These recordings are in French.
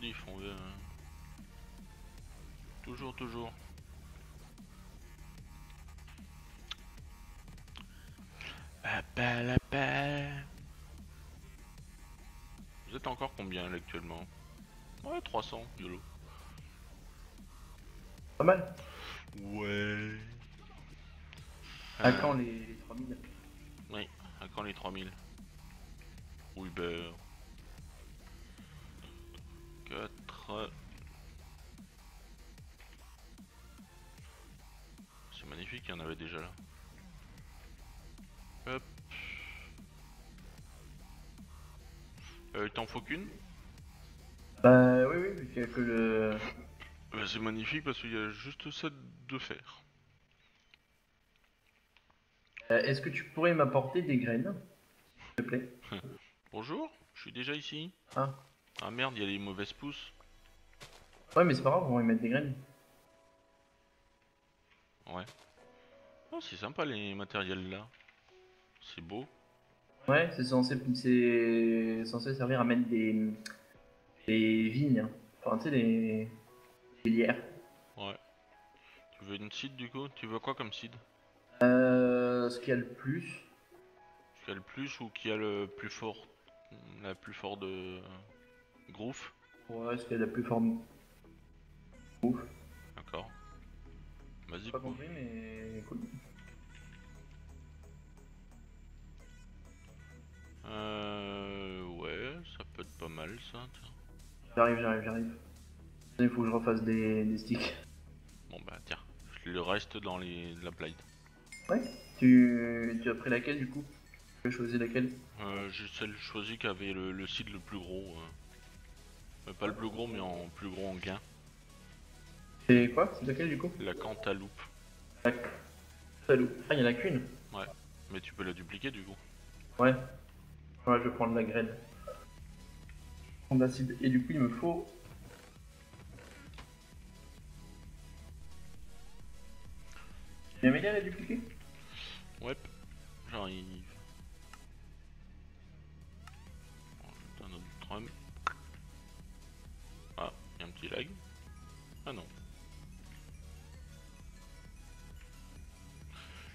diff, on veut... Toujours, toujours. La bah. Vous êtes encore combien là, actuellement? Ouais, 300, YOLO. Pas mal. Ouais. À Euh, quand les, les 3000 Oui, à quand les 3000 Uber. C'est magnifique, il y en avait déjà là. Hop. Euh, il t'en faut qu'une Bah oui, oui, vu qu'il y a que le... Bah, C'est magnifique parce qu'il y a juste ça de faire. Euh, Est-ce que tu pourrais m'apporter des graines S'il te plaît? Bonjour, je suis déjà ici. Ah. Ah merde, il y a les mauvaises pousses. Ouais, mais c'est pas grave, on va y mettre des graines. Ouais. Oh, c'est sympa les matériels là. C'est beau. Ouais, c'est censé, c'est censé servir à mettre des, des vignes. Enfin, tu sais, des, des lierres. Ouais. Tu veux une seed du coup? Tu veux quoi comme seed? Euh, ce qu'il y a le plus. Qui a le plus ou qui a le plus fort La plus fort de groove? Ouais, ce qu'il y a la plus forte. Ouf. D'accord. Vas-y. Pas compris, mais cool. Euh. Ouais, ça peut être pas mal ça. tiens. J'arrive, j'arrive, j'arrive. Il faut que je refasse des, des sticks. Bon bah tiens, je le reste dans les la plate. Ouais. Tu, tu as pris laquelle du coup? Tu as choisi laquelle? Euh, J'ai celle choisie qui avait le, le seed le plus gros. euh. Pas le plus gros mais en plus gros en gain. C'est quoi? C'est laquelle du coup? La cantaloupe. La Salou. Ah, il y en a qu'une? Mais tu peux la dupliquer du coup. Ouais. Ouais, je vais prendre la graine. Prendre la cible. Et du coup, il me faut. Il y a la dupliquer Ouais, j'arrive. Un autre drum. Ah, il y a un petit lag. Ah non.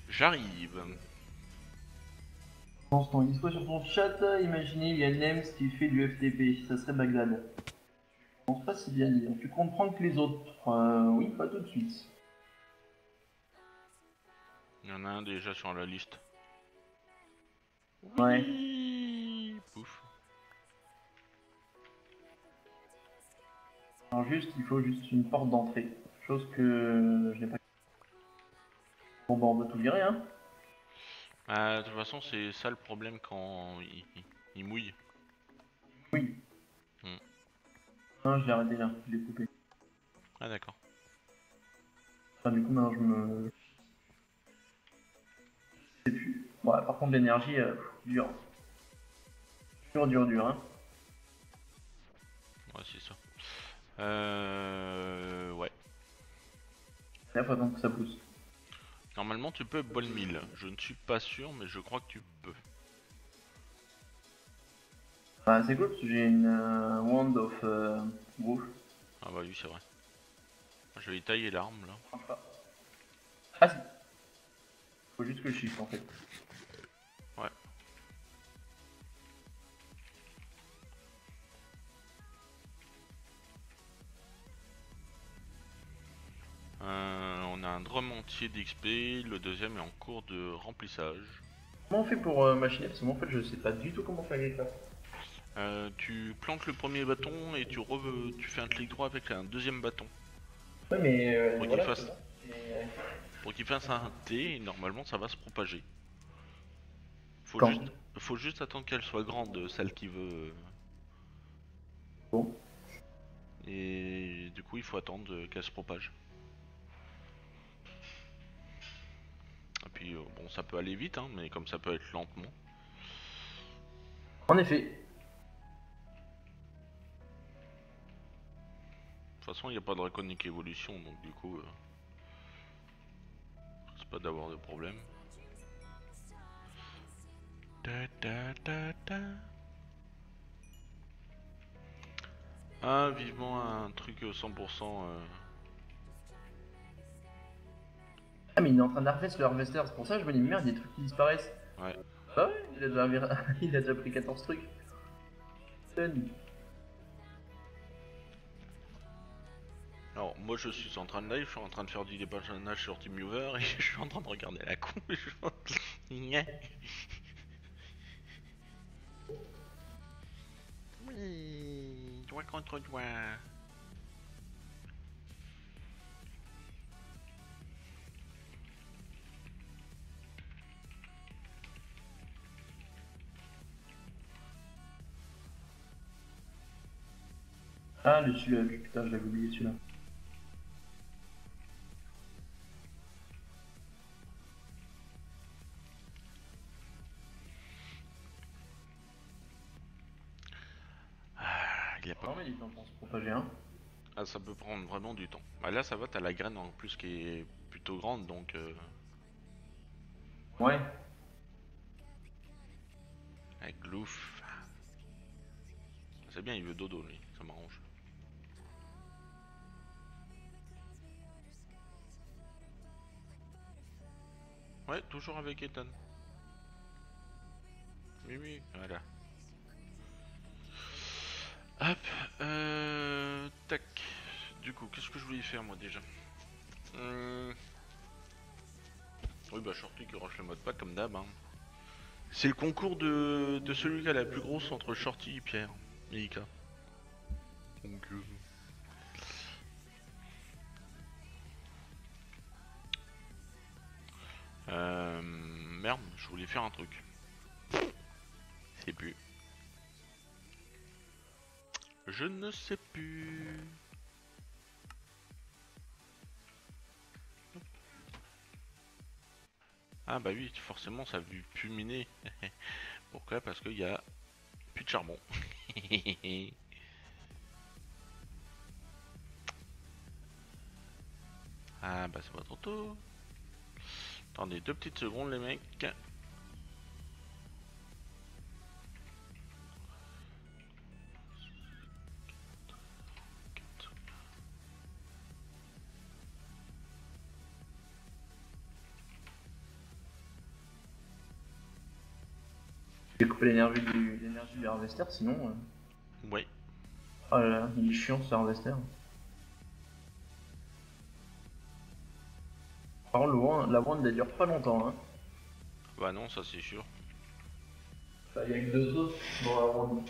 J'arrive. Pense ton dispo sur ton chat, imaginez, il y a Nems qui fait du FTP, ça serait Bagdad. Je pense pas si bien dire. Tu comptes prendre que les autres Euh, Oui, pas tout de suite. Il y en a un déjà sur la liste. Ouais. Oui, Pouf. Alors juste, il faut juste une porte d'entrée. Chose que je n'ai pas. Bon bah on va tout virer hein. Ah, de toute façon, c'est ça le problème quand il, il- il mouille. Oui. Hmm. Non, je l'ai arrêté là, je l'ai coupé. Ah d'accord. Enfin, du coup maintenant je me... Je sais plus. Ouais, par contre l'énergie, euh, dur. Dur, dur, dur hein. Ouais, c'est ça. Euh... Ouais. Là faut attendre que ça pousse. Normalement, tu peux ball mill. Je ne suis pas sûr, mais je crois que tu peux. Bah c'est cool parce que j'ai une euh, wand of euh, wolf. Ah bah oui, c'est vrai. Je vais y tailler l'arme là. Ah si. Faut juste que je chiffre en fait. On a un drum entier d'XP, le deuxième est en cours de remplissage. Comment on fait pour euh, machiner? Parce que moi en fait je sais pas du tout comment faire les ça. Euh, tu plantes le premier bâton et tu, re- tu fais un clic droit avec un deuxième bâton. Ouais mais euh, Faut qu'il voilà, fasse. euh, Pour qu'il fasse un T, et normalement ça va se propager. Faut, Quand? juste, faut juste attendre qu'elle soit grande, celle qui veut. Bon. Et du coup, il faut attendre qu'elle se propage. Puis, euh, bon, ça peut aller vite, hein, mais comme ça peut être lentement. En effet. De toute façon, il n'y a pas de Draconic Evolution, donc du coup, euh, c'est pas d'avoir de problème. Ah, vivement un truc euh, 100%. euh, Ah, mais il est en train d'harvest le harvester, c'est pour ça que je me dis merde, il y a des trucs qui disparaissent. Ouais. Bah ouais, il a déjà, vir- il a déjà pris 14 trucs. Fun. Alors, moi je suis en train de live, je suis en train de faire du dépannage sur TeamViewer et je suis en train de regarder la con. et je- oui, doigt contre doigt. Ah, le celui-là, putain, je l'avais oublié celui-là. Ah, il y a pas. Non, mais il est temps pour se propager, hein. Ah, ça peut prendre vraiment du temps. Bah là, ça va, t'as la graine en plus qui est plutôt grande donc. euh, Ouais. Avec Glouf. C'est bien, il veut dodo lui, ça m'arrange. Ouais, toujours avec Ethan. Oui, oui, voilà. Hop, euh, tac. Du coup, qu'est-ce que je voulais faire moi déjà Hum, Oui, bah, Shorty qui rush le mode pas comme d'hab. Hein. C'est le concours de, de celui qui a la plus grosse entre Shorty et Pierre. Et Ika. Donc. Euh, je faire un truc. C'est plus. Je ne sais plus. Ah bah oui, forcément ça a vu plus miner. Pourquoi? Parce qu'il y a plus de charbon. ah bah c'est pas trop tôt. Attendez deux petites secondes les mecs. L'énergie du, l'énergie du harvester, sinon. euh, Ouais. Oh là là, il est chiant ce harvester. Par contre, le wand- la wand elle dure pas longtemps. Hein. Bah non, ça c'est sûr. Enfin, il y a que deux autres dans la wand.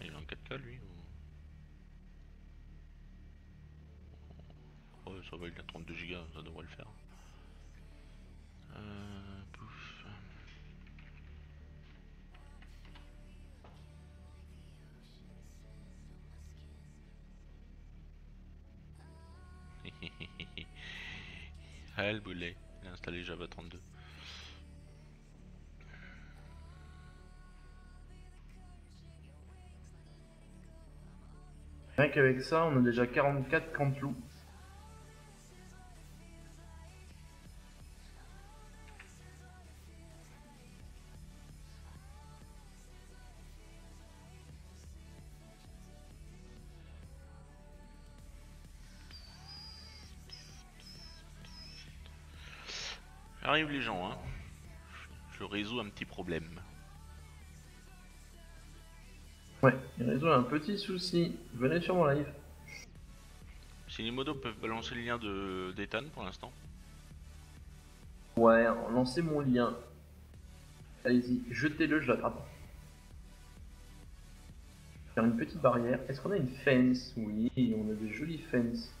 Il est en 4K lui ou... Ouais, ça va, il a 32 Go, ça devrait le faire. Euh, ah, le boulet, il a installé Java 32. Rien qu'avec ça, on a déjà 44 cantelous. Arrive les gens, hein. Je résous un petit problème. Ouais, il résout un petit souci. Venez sur mon live. Si les modos peuvent balancer le lien de d'Ethan pour l'instant. Ouais, lancez mon lien. Allez-y, jetez-le, je l'attrape. Faire une petite barrière. Est-ce qu'on a une fence? Oui, on a des jolies fences.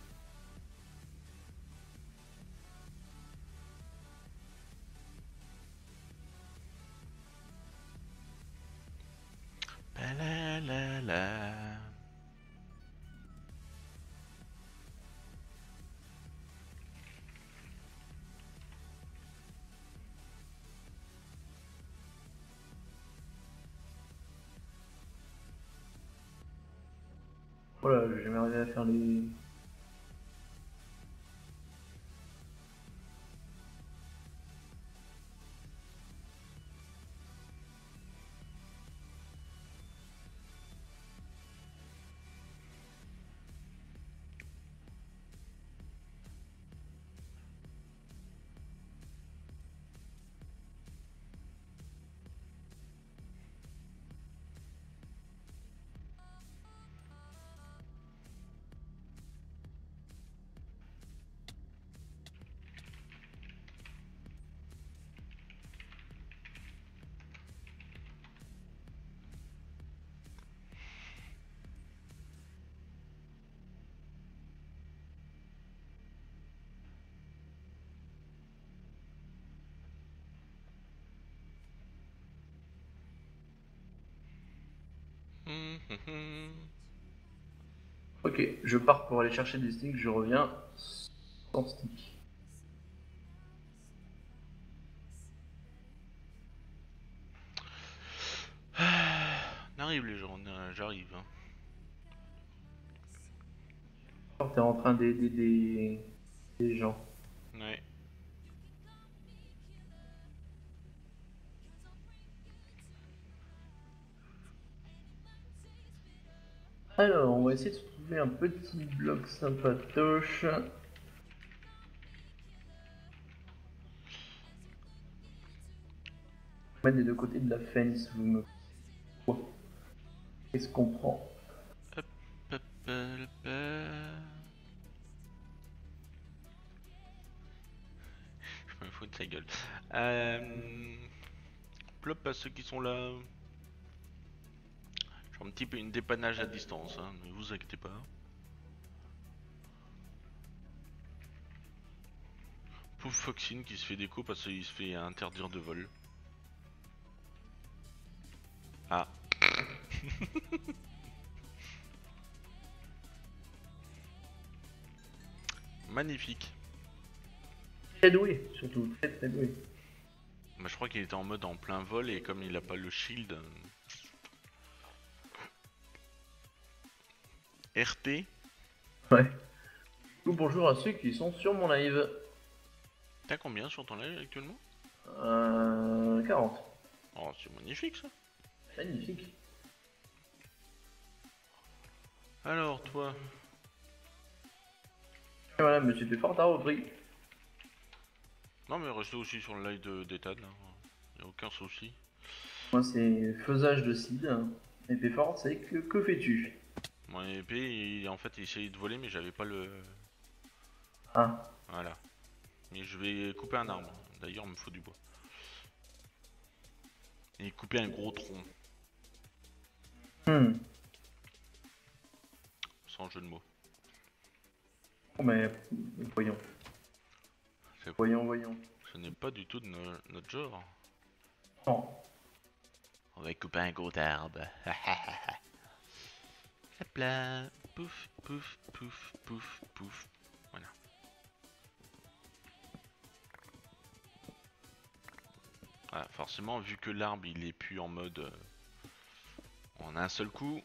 Voilà, j'ai jamais arrivé à faire les. Ok, je pars pour aller chercher des sticks, je reviens sans stick. On arrive les gens, j'arrive. hein. T'es en train d'aider des... des gens. Ouais. Alors, on va essayer de trouver un petit bloc sympatoche. Mettre des deux côtés de la fence, vous me... Quoi Qu'est-ce qu'on prend? Pa, pa, pa. Je me fous de sa gueule. Euh... Plop à ceux qui sont là. Un petit peu une dépannage à distance, hein, ne vous inquiétez pas. Pauvre Foxine qui se fait déco parce qu'il se fait interdire de vol. Ah. Magnifique. Très doué, surtout, très très doué. Bah, je crois qu'il était en mode en plein vol et comme il a pas le shield. RT Ouais. Bonjour à ceux qui sont sur mon live. T'as combien sur ton live actuellement? Euh... 40. Oh, c'est magnifique ça. Magnifique. Alors, toi, Et voilà, monsieur fait fort à repris. non mais restez aussi sur le live de- d'Ethan, là. Y a aucun souci. Moi, c'est faisage de seed. Et fait fort, c'est que que fais-tu? Mon épée, il- en fait, il essayait de voler, mais j'avais pas le. Ah, Voilà. Mais je vais couper un arbre. D'ailleurs, il me faut du bois. Et couper un gros tronc, hmm. sans jeu de mots. Bon, mais voyons. Voyons, voyons. Ce n'est pas du tout de no- notre genre. Non. On va couper un gros arbre. Là. Pouf, pouf, pouf, pouf, pouf. Voilà. Ah, forcément, vu que l'arbre il est plus en mode euh, en un seul coup.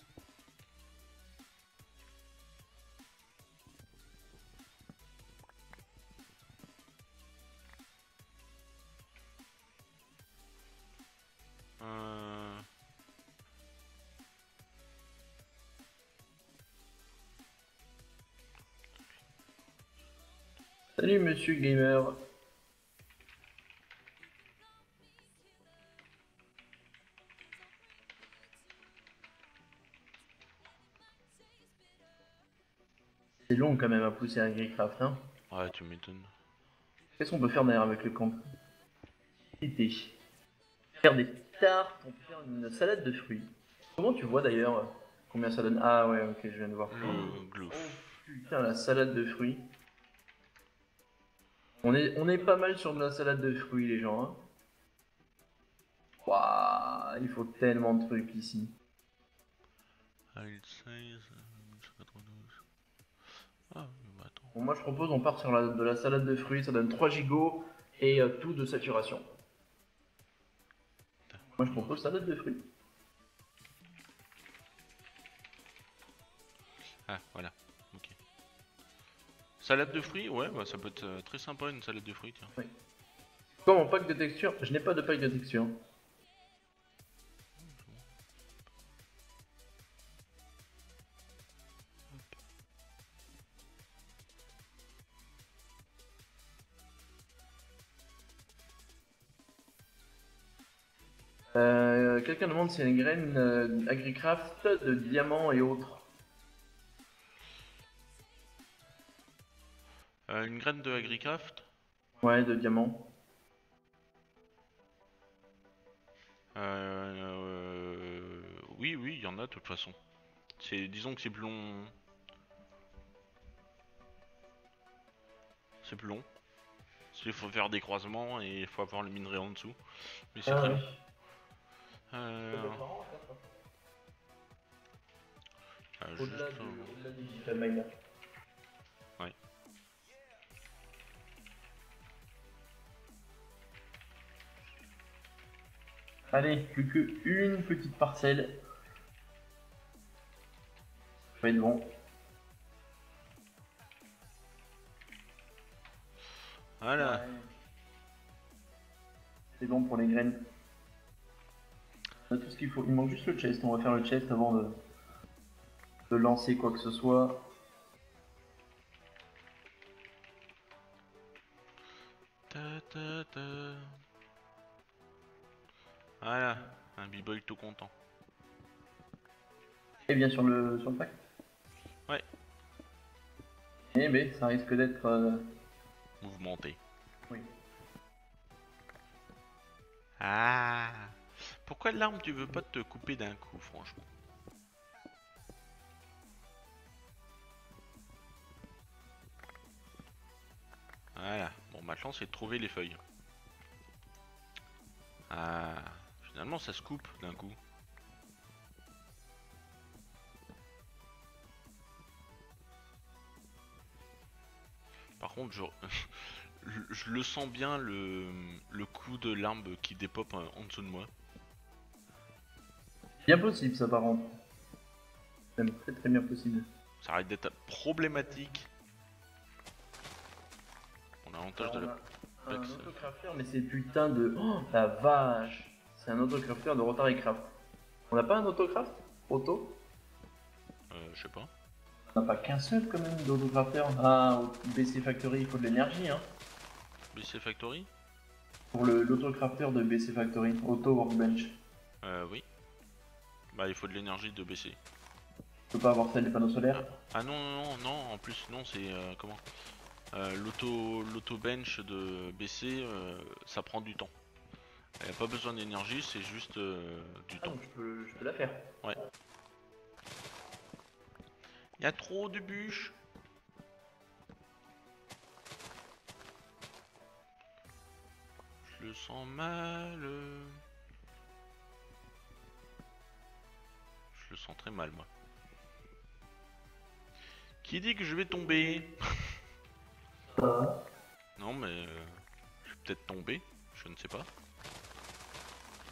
Euh, Salut, monsieur gamer. C'est long quand même à pousser un Greycraft, hein. Ouais, tu m'étonnes. Qu'est-ce qu'on peut faire derrière avec le camp? Faire des tartes pour faire une salade de fruits. Comment tu vois d'ailleurs combien ça donne? Ah ouais, ok, je viens de voir. Le glouf. Putain, la salade de fruits. On est, on est pas mal sur de la salade de fruits, les gens. Hein. Waouh, il faut tellement de trucs ici. Size, euh, 192. Ah, bah attends. Bon, moi, je propose, on part sur la, de la salade de fruits, ça donne 3 gigots et euh, tout de saturation. Moi, je propose salade de fruits. Ah, voilà. Salade de fruits Ouais, bah, ça peut être euh, très sympa une salade de fruits, tiens. Comme mon pack de texture, je n'ai pas de pack de texture. Euh, Quelqu'un demande si y a une graine euh, Agricraft de diamants et autres. Euh, une graine de Agricraft Ouais, de diamants. euh, Oui, oui, il y en a de toute façon. C'est, disons que c'est plus long. C'est plus long. Il faut faire des croisements et il faut avoir le minerai en dessous. Mais c'est Ah très ouais. long. Euh, juste, Au-delà de, euh, au-delà du Allez, plus que une petite parcelle. Ça va être bon. Voilà. Ouais. C'est bon pour les graines. On a tout ce qu'il faut. Il manque juste le chest. On va faire le chest avant de, de lancer quoi que ce soit. Ta, ta, ta. Voilà, un b-boy tout content. Et bien sur le, sur le pack? Ouais. Eh ben, ça risque d'être... euh, Mouvementé. Oui. Ah Pourquoi l'arme tu veux pas te couper d'un coup, franchement? Voilà, bon maintenant c'est de trouver les feuilles. Ah, finalement ça se coupe d'un coup. Par contre, je, je, le sens bien le, le coup de l'arme qui dépop en, en dessous de moi. Bien possible ça par contre. Même très très bien possible. Ça arrête d'être problématique. On a l'avantage de la... un autocrafter mais c'est putain de... Oh la vache C'est un autocrafter de Rotary Craft. On n'a pas un autocraft Auto Euh, je sais pas. On n'a pas qu'un seul quand même d'autocrafter. Ah, au BC Factory il faut de l'énergie hein. BC Factory? Pour le- l'autocrafter de BC Factory, Auto Workbench. Euh, oui. Bah, il faut de l'énergie de BC. Je peux pas avoir celle des panneaux solaires? Ah non, non, non, non, en plus, non, c'est... euh, comment? Euh, L'auto l'auto bench de BC, euh, ça prend du temps. Il n'y a pas besoin d'énergie, c'est juste euh, du Ah, temps. donc je peux, je peux la faire. Il y a trop de bûches Je le sens mal. Je le sens très mal, moi. Qui dit que je vais tomber? Non, mais euh, je vais peut-être tomber. Je ne sais pas.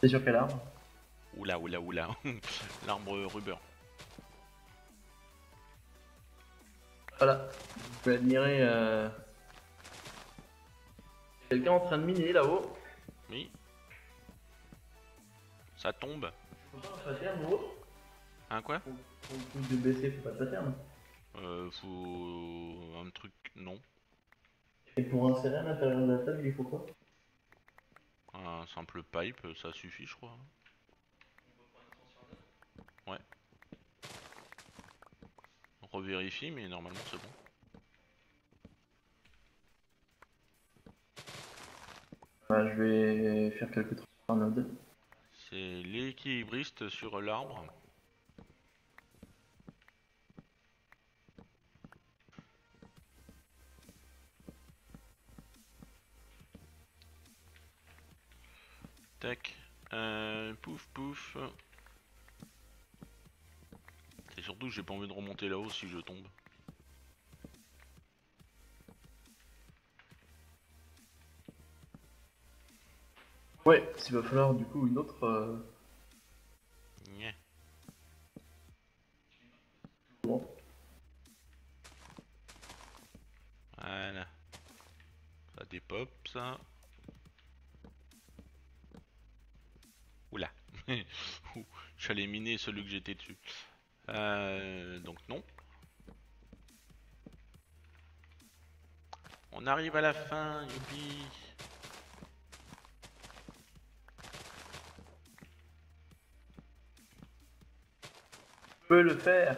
C'est sur quel arbre? Oula, oula, oula. L'arbre rubber. Voilà. Vous pouvez admirer... Euh... Quelqu'un en train de miner là-haut. Oui. Ça tombe. Faut pas un pattern gros Hein, quoi? Pour pour le truc de BC, faut pas pattern. Euh, faut... Un truc... Non. Et pour insérer à l'intérieur de la table, il faut quoi? Un simple pipe, ça suffit, je crois. Ouais. On revérifie, mais normalement c'est bon. Bah, Je vais faire quelques node. C'est l'équilibriste sur l'arbre. Tac. Euh, pouf pouf. C'est surtout j'ai pas envie de remonter là-haut si je tombe. Ouais, il va falloir du coup une autre... euh, celui que j'étais dessus. Euh, donc non. On arrive à la fin, youpi. Je le faire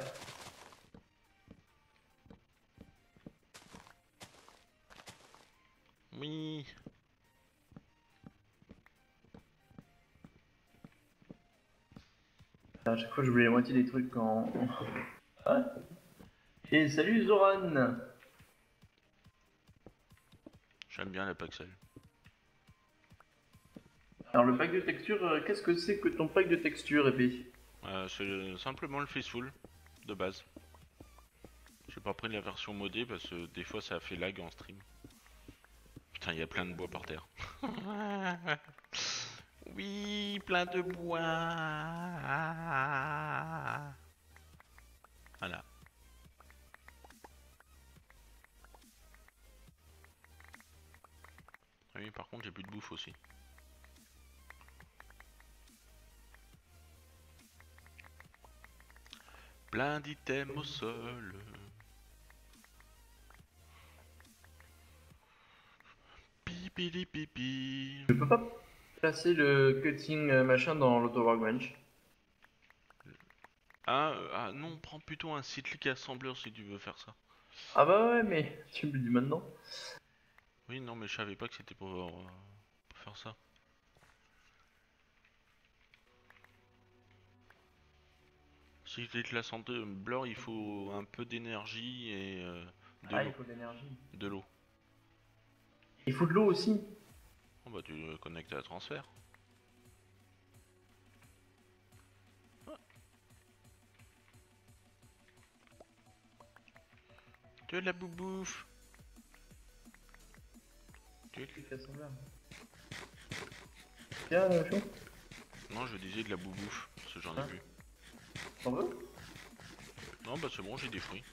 chaque fois, j'oublie la moitié des trucs quand... Ouais. Et salut Zoran J'aime bien la Paxel. Alors le pack de texture, euh, qu'est-ce que c'est que ton pack de texture, épée Euh, c'est simplement le Faceful de base. J'ai pas pris la version modée parce que des fois ça a fait lag en stream. Putain, il y a plein de bois par terre. oui, plein de bois. Voilà. Ah Oui, par contre, j'ai plus de bouffe aussi. Plein d'items au sol. Pipili pipi. Je placer le cutting euh, machin dans l'auto workbench. Ah, euh, ah non, prends plutôt un cyclic assembleur si tu veux faire ça. Ah bah ouais, mais tu me le dis maintenant. Oui, non, mais je savais pas que c'était pour, euh, pour faire ça. Cyclic assembleur, il faut un peu d'énergie et euh, de Ah, il faut de l'énergie. De l'eau. Il faut de l'eau aussi. Oh bah tu le connectes à la transfert. Ah. De la boubouffe. Tu- Tiens, euh, chaud. Non, je disais de la boubouffe, parce que j'en ai Ah. vu. T'en veux Non, bah c'est bon, j'ai des fruits.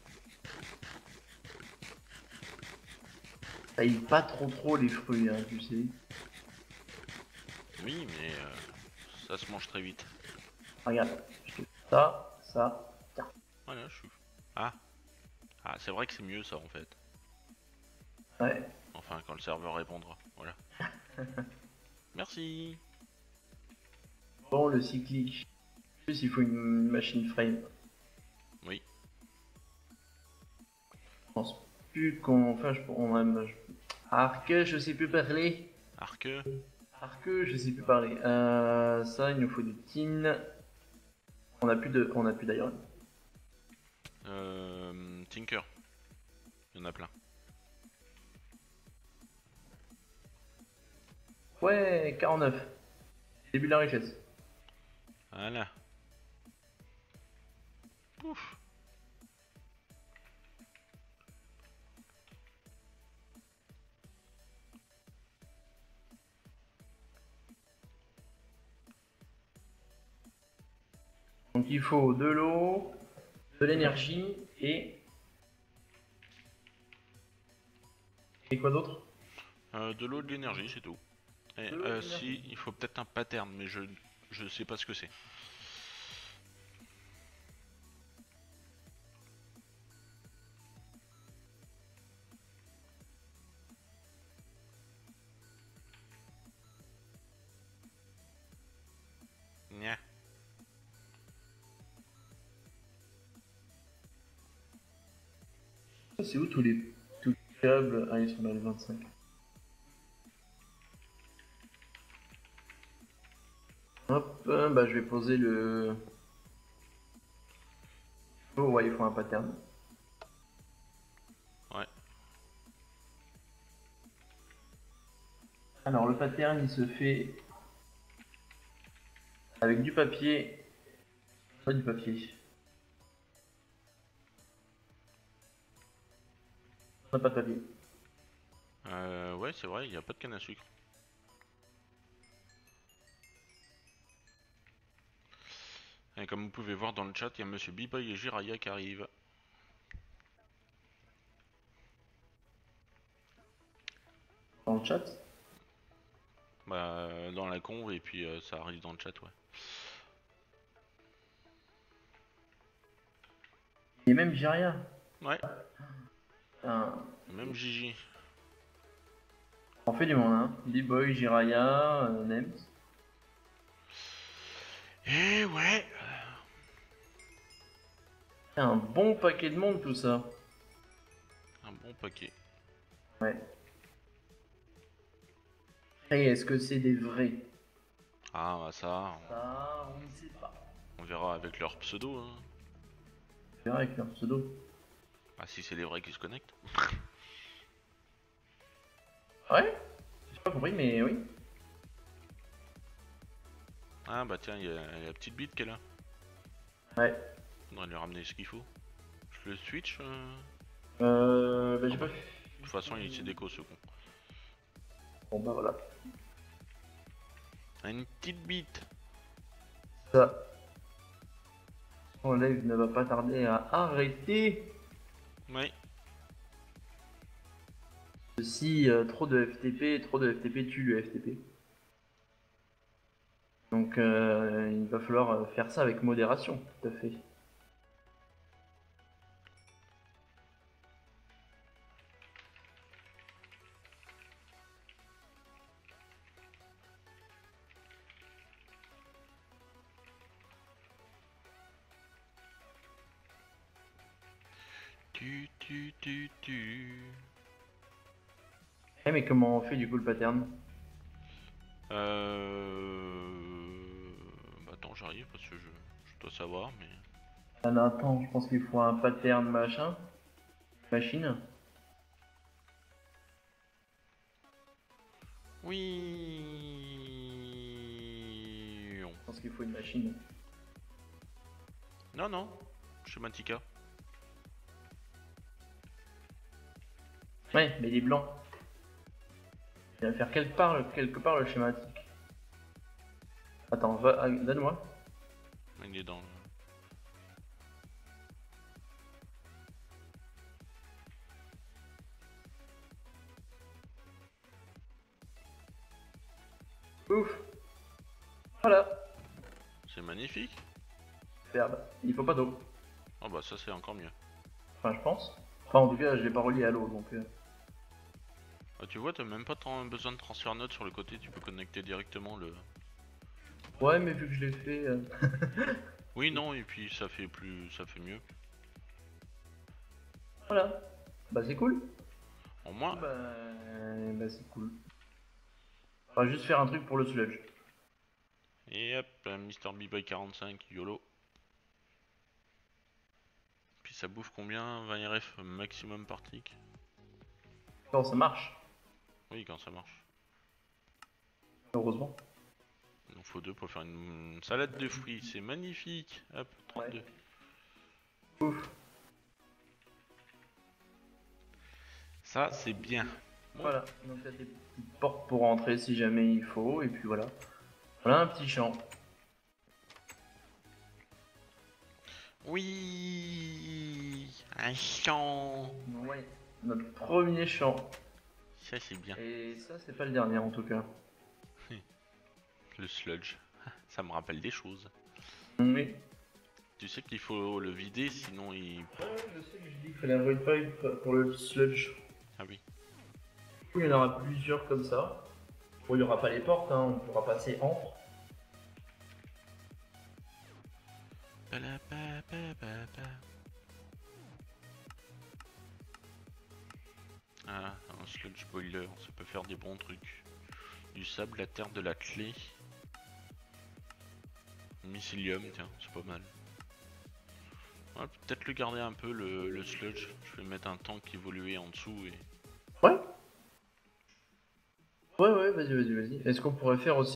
Ça pas trop trop les fruits, hein, tu sais. Oui, mais euh, ça se mange très vite. Regarde, ça, ça. Voilà, je suis. Ah Ah, c'est vrai que c'est mieux ça en fait. Ouais. Enfin, quand le serveur répondra. Voilà. Merci. Bon, le cyclique. En plus, il faut une machine frame. Oui. Je pense plus qu'on. Enfin, je. On a... je- Arc, je sais plus parler. Arc. Arc, je sais plus parler. Euh, ça, il nous faut du tin. On a plus de. On a plus d'iron. Euh, Tinker. Il y en a plein. Ouais, 49. Début de la richesse. Voilà. Pouf. Donc il faut de l'eau, de l'énergie et. Et quoi d'autre? Euh, de l'eau, de l'énergie, c'est tout. Et, euh, si, il faut peut-être un pattern, mais je je sais pas ce que c'est. C'est où tous les, tous les câbles? Ah, ils sont dans le 25. Hop, bah je vais poser le. Oh, ouais, il faut un pattern. Ouais. Alors, le pattern il se fait avec du papier. Pas du papier. On n'a pas de. Euh, ouais, c'est vrai, il n'y a pas de canne à sucre. Et comme vous pouvez voir dans le chat, il y a Monsieur B-Boy et Jiraya qui arrivent. Dans le chat. Bah, dans la conve et puis euh, ça arrive dans le chat, ouais. Il y a même Jiria. Ouais, Putain, même Gigi. On fait du monde, hein. B-Boy, Jiraya, euh, Nems. Et ouais C'est un bon paquet de monde tout ça. Un bon paquet. Ouais. Et est-ce que c'est des vrais? Ah, bah ça, Ça, on ne sait pas. on, on verra avec leur pseudo. Hein. On verra avec leur pseudo. Ah, si c'est les vrais qui se connectent. Ouais J'ai pas compris, mais oui. Ah, bah tiens, il y, a y a la petite bite est là. Ouais. Faudrait lui ramener ce qu'il faut. Je le switch euh Euh, bah j'ai pas De toute façon, il s'est déco ce con. Bon bah voilà. Une petite bite. Ça. Mon live ne va pas tarder à arrêter. Oui. Si euh, trop de FTP, trop de FTP tue le FTP. Donc euh, il va falloir euh, faire ça avec modération, tout à fait. Tu. Eh mais comment on fait du coup le pattern? Euh... Bah attends, j'arrive parce que je, je dois savoir, mais... Ah non, attends, je pense qu'il faut un pattern machin. Machine. Oui. Je pense qu'il faut une machine. Non, non. Schematica. Ouais, mais il est blanc. Il va faire quelque part, le- quelque part le schématique. Attends, va, ah, donne-moi. Il est dans le... Ouf. Voilà. C'est magnifique. Superbe. Il faut pas d'eau. Oh bah ça c'est encore mieux. Enfin, je pense. Enfin, en tout cas, je l'ai pas relié à l'eau, donc... euh, Ah, tu vois, t'as même pas tant besoin de transfert note sur le côté, tu peux connecter directement le... Ouais, mais vu que je l'ai fait... euh, Oui, non, et puis ça fait plus... ça fait mieux. Voilà. Bah, c'est cool. Au moins, Bah, bah c'est cool. On va juste faire un truc pour le sludge. et hop, un Mr. B by 45, YOLO. Puis ça bouffe combien 20 RF maximum par tick Non, ça marche. Oui, quand ça marche. Heureusement. Il en faut deux pour faire une, salade de fruits, c'est magnifique Hop, 32. Ouf. Ça, c'est bien. Bon. Voilà. Donc, t'as des petites portes pour rentrer si jamais il faut, et puis voilà. Voilà un petit champ. Oui Un champ Ouais. Notre premier champ. Ça, c'est bien. Et ça, c'est pas le dernier en tout cas. Le sludge. Ça me rappelle des choses. Oui. Tu sais qu'il faut le vider, sinon il... je sais que je dis qu'il fallait un void pipe pour le sludge. Ah oui. Du coup, il y en aura plusieurs comme ça. Bon, il n'y aura pas les portes, hein, on pourra passer entre. Bons trucs. Du sable, la terre, de la clé. Mycelium, tiens, c'est pas mal. Peut-être le garder un peu le, le sludge. Je vais mettre un tank évolué en dessous et. Ouais Ouais, ouais, vas-y, vas-y, vas-y. Est-ce qu'on pourrait faire aussi